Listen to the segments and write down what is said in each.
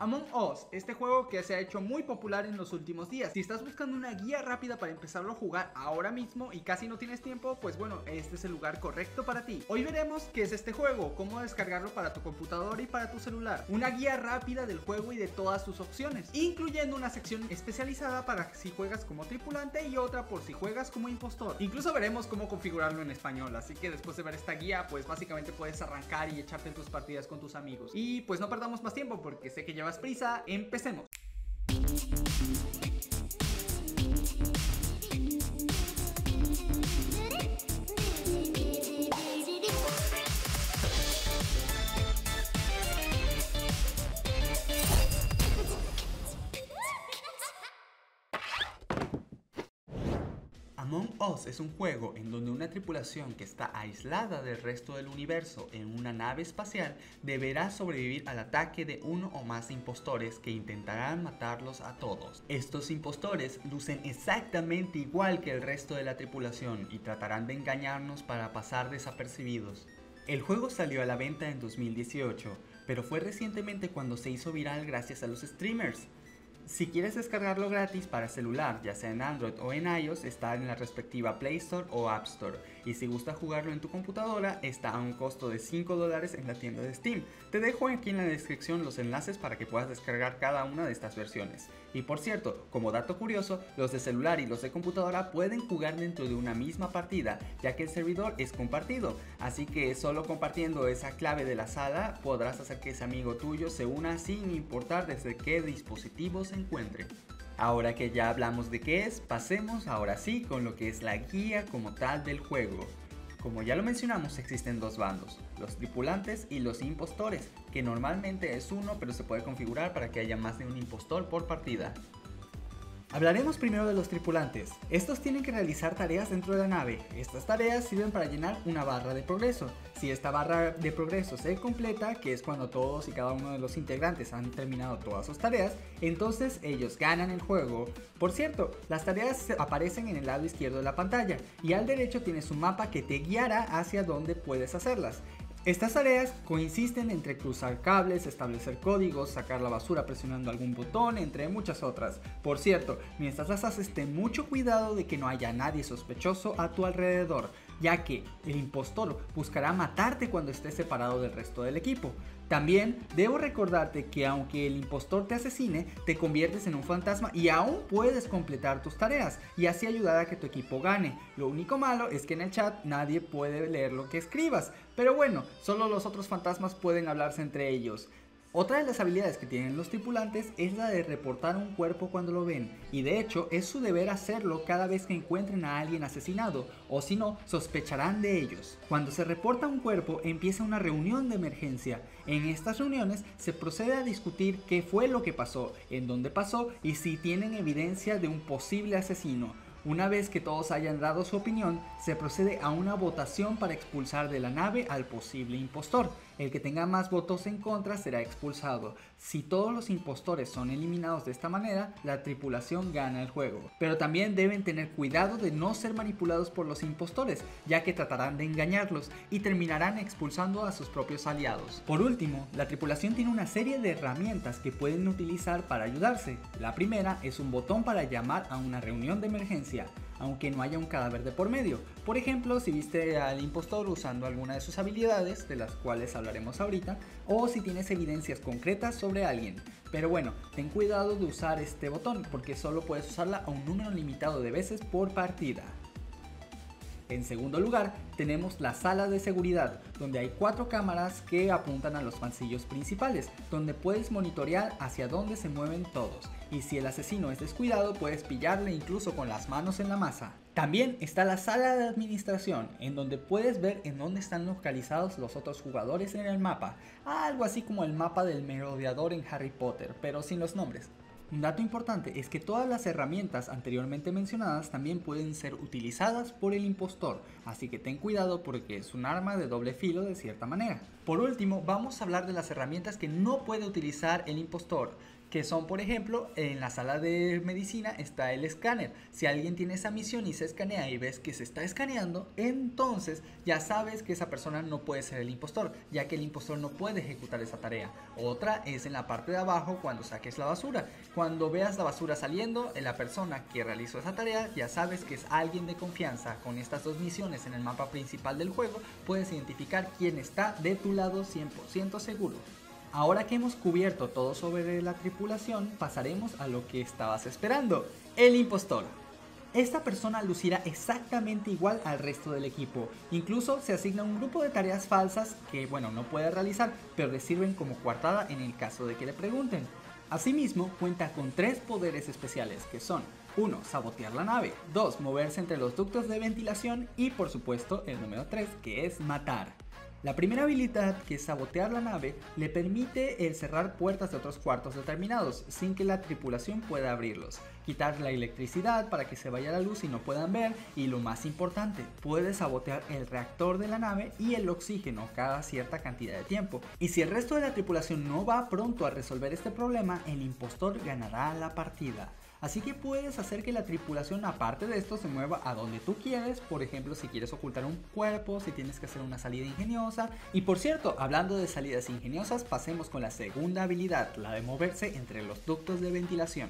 Among Us, este juego que se ha hecho muy popular en los últimos días. Si estás buscando una guía rápida para empezarlo a jugar ahora mismo y casi no tienes tiempo, pues bueno, este es el lugar correcto para ti. Hoy veremos qué es este juego, cómo descargarlo para tu computadora y para tu celular. Una guía rápida del juego y de todas sus opciones, incluyendo una sección especializada para si juegas como tripulante y otra por si juegas como impostor. Incluso veremos cómo configurarlo en español, así que después de ver esta guía, pues básicamente puedes arrancar y echarte tus partidas con tus amigos. Y pues no perdamos más tiempo porque sé que llevas prisa, empecemos. Among Us es un juego en donde una tripulación que está aislada del resto del universo en una nave espacial deberá sobrevivir al ataque de uno o más impostores que intentarán matarlos a todos. Estos impostores lucen exactamente igual que el resto de la tripulación y tratarán de engañarnos para pasar desapercibidos. El juego salió a la venta en 2018, pero fue recientemente cuando se hizo viral gracias a los streamers. Si quieres descargarlo gratis para celular, ya sea en Android o en iOS, está en la respectiva Play Store o App Store. Y si gusta jugarlo en tu computadora, está a un costo de 5 dólares en la tienda de Steam. Te dejo aquí en la descripción los enlaces para que puedas descargar cada una de estas versiones. Y por cierto, como dato curioso, los de celular y los de computadora pueden jugar dentro de una misma partida, ya que el servidor es compartido. Así que solo compartiendo esa clave de la sala podrás hacer que ese amigo tuyo se una sin importar desde qué dispositivo se encuentre. Ahora que ya hablamos de qué es, pasemos ahora sí con lo que es la guía como tal del juego. Como ya lo mencionamos, existen dos bandos, los tripulantes y los impostores, que normalmente es uno pero se puede configurar para que haya más de un impostor por partida. Hablaremos primero de los tripulantes. Estos tienen que realizar tareas dentro de la nave. Estas tareas sirven para llenar una barra de progreso. Si esta barra de progreso se completa, que es cuando todos y cada uno de los integrantes han terminado todas sus tareas, entonces ellos ganan el juego. Por cierto, las tareas aparecen en el lado izquierdo de la pantalla y al derecho tienes un mapa que te guiará hacia dónde puedes hacerlas. Estas tareas consisten entre cruzar cables, establecer códigos, sacar la basura presionando algún botón, entre muchas otras. Por cierto, mientras las haces ten mucho cuidado de que no haya nadie sospechoso a tu alrededor, ya que el impostor buscará matarte cuando estés separado del resto del equipo. También debo recordarte que aunque el impostor te asesine, te conviertes en un fantasma y aún puedes completar tus tareas y así ayudar a que tu equipo gane. Lo único malo es que en el chat nadie puede leer lo que escribas, pero bueno, solo los otros fantasmas pueden hablarse entre ellos. Otra de las habilidades que tienen los tripulantes es la de reportar un cuerpo cuando lo ven, y de hecho es su deber hacerlo cada vez que encuentren a alguien asesinado, o si no, sospecharán de ellos. Cuando se reporta un cuerpo empieza una reunión de emergencia. En estas reuniones se procede a discutir qué fue lo que pasó, en dónde pasó y si tienen evidencia de un posible asesino. Una vez que todos hayan dado su opinión, se procede a una votación para expulsar de la nave al posible impostor. El que tenga más votos en contra será expulsado. Si todos los impostores son eliminados de esta manera, la tripulación gana el juego. Pero también deben tener cuidado de no ser manipulados por los impostores, ya que tratarán de engañarlos y terminarán expulsando a sus propios aliados. Por último, la tripulación tiene una serie de herramientas que pueden utilizar para ayudarse. La primera es un botón para llamar a una reunión de emergencia aunque no haya un cadáver de por medio. Por ejemplo, si viste al impostor usando alguna de sus habilidades, de las cuales hablaremos ahorita, o si tienes evidencias concretas sobre alguien. Pero bueno, ten cuidado de usar este botón, porque solo puedes usarla a un número limitado de veces por partida. En segundo lugar, tenemos la sala de seguridad, donde hay cuatro cámaras que apuntan a los pasillos principales, donde puedes monitorear hacia dónde se mueven todos, y si el asesino es descuidado puedes pillarle incluso con las manos en la masa. También está la sala de administración, en donde puedes ver en dónde están localizados los otros jugadores en el mapa, algo así como el mapa del merodeador en Harry Potter, pero sin los nombres. Un dato importante es que todas las herramientas anteriormente mencionadas también pueden ser utilizadas por el impostor, así que ten cuidado porque es un arma de doble filo de cierta manera. Por último, vamos a hablar de las herramientas que no puede utilizar el impostor. Que son por ejemplo en la sala de medicina está el escáner. Si alguien tiene esa misión y se escanea y ves que se está escaneando, entonces ya sabes que esa persona no puede ser el impostor, ya que el impostor no puede ejecutar esa tarea. Otra es en la parte de abajo cuando saques la basura. Cuando veas la basura saliendo, la persona que realizó esa tarea ya sabes que es alguien de confianza. Con estas dos misiones en el mapa principal del juego puedes identificar quién está de tu lado 100% seguro. Ahora que hemos cubierto todo sobre la tripulación, pasaremos a lo que estabas esperando, el impostor. Esta persona lucirá exactamente igual al resto del equipo. Incluso se asigna un grupo de tareas falsas que, bueno, no puede realizar, pero le sirven como coartada en el caso de que le pregunten. Asimismo, cuenta con tres poderes especiales que son 1. Sabotear la nave 2. Moverse entre los ductos de ventilación y por supuesto el número 3 que es matar. La primera habilidad, que es sabotear la nave, le permite el cerrar puertas de otros cuartos determinados sin que la tripulación pueda abrirlos, quitar la electricidad para que se vaya la luz y no puedan ver y lo más importante, puede sabotear el reactor de la nave y el oxígeno cada cierta cantidad de tiempo. Y si el resto de la tripulación no va pronto a resolver este problema, el impostor ganará la partida. Así que puedes hacer que la tripulación aparte de esto se mueva a donde tú quieres, por ejemplo si quieres ocultar un cuerpo, si tienes que hacer una salida ingeniosa. Y por cierto, hablando de salidas ingeniosas, pasemos con la segunda habilidad, la de moverse entre los ductos de ventilación.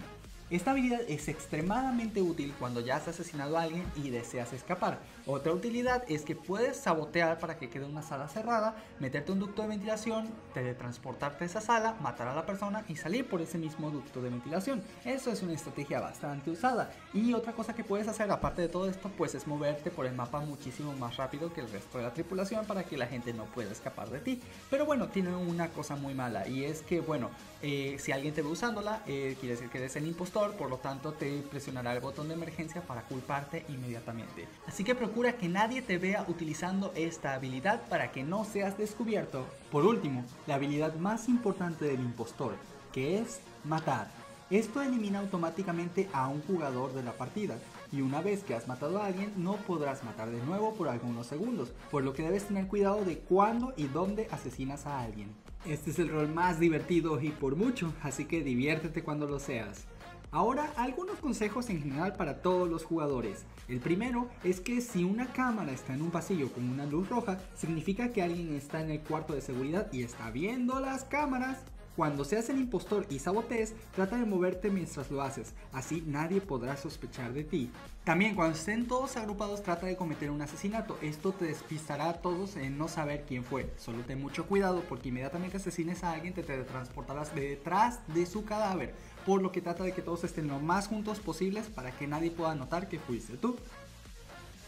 Esta habilidad es extremadamente útil cuando ya has asesinado a alguien y deseas escapar. Otra utilidad es que puedes sabotear para que quede una sala cerrada, meterte un ducto de ventilación, teletransportarte a esa sala, matar a la persona y salir por ese mismo ducto de ventilación. Eso es una estrategia bastante usada. Y otra cosa que puedes hacer aparte de todo esto pues es moverte por el mapa muchísimo más rápido que el resto de la tripulación para que la gente no pueda escapar de ti. Pero bueno, tiene una cosa muy mala y es que bueno, eh, si alguien te ve usándola, eh, quiere decir que eres el impostor por lo tanto te presionará el botón de emergencia para culparte inmediatamente. Así que procura que nadie te vea utilizando esta habilidad para que no seas descubierto. Por último, la habilidad más importante del impostor, que es matar. Esto elimina automáticamente a un jugador de la partida, y una vez que has matado a alguien no podrás matar de nuevo por algunos segundos, por lo que debes tener cuidado de cuándo y dónde asesinas a alguien. Este es el rol más divertido y por mucho, así que diviértete cuando lo seas. Ahora, algunos consejos en general para todos los jugadores. El primero es que si una cámara está en un pasillo con una luz roja, significa que alguien está en el cuarto de seguridad y está viendo las cámaras. Cuando seas el impostor y sabotees, trata de moverte mientras lo haces, así nadie podrá sospechar de ti. También cuando estén todos agrupados trata de cometer un asesinato, esto te despistará a todos en no saber quién fue. Solo ten mucho cuidado porque inmediatamente asesines a alguien te teletransportarás detrás de su cadáver por lo que trata de que todos estén lo más juntos posibles para que nadie pueda notar que fuiste tú.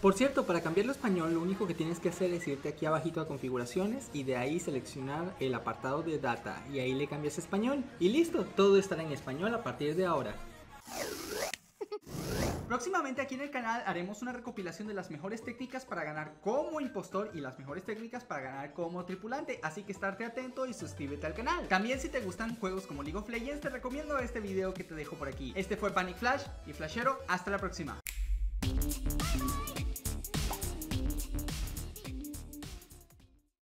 Por cierto, para cambiarlo a español lo único que tienes que hacer es irte aquí abajito a configuraciones y de ahí seleccionar el apartado de data y ahí le cambias a español y listo, todo estará en español a partir de ahora. Próximamente aquí en el canal haremos una recopilación de las mejores técnicas para ganar como impostor y las mejores técnicas para ganar como tripulante, así que estate atento y suscríbete al canal. También si te gustan juegos como League of Legends te recomiendo este video que te dejo por aquí. Este fue Panic Flash y Flashero, hasta la próxima.